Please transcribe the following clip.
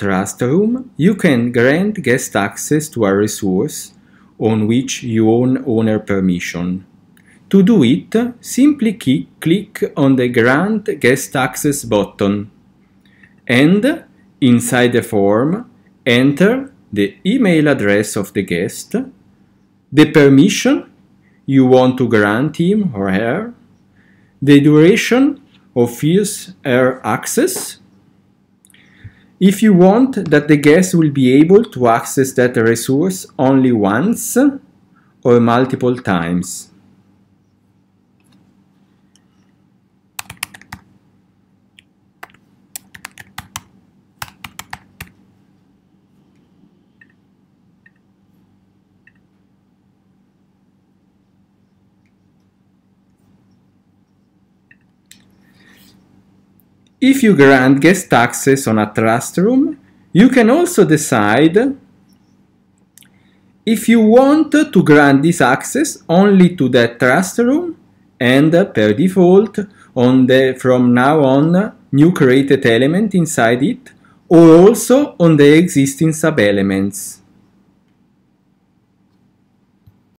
trust room, you can grant guest access to a resource on which you own owner permission. To do it, simply click on the Grant Guest Access button and, inside the form, enter the email address of the guest, the permission you want to grant him or her, the duration of his or her access, if you want that the guest will be able to access that resource only once or multiple times. If you grant guest access on a trust room, you can also decide if you want to grant this access only to that trust room and per default on the from now on new created element inside it or also on the existing sub-elements.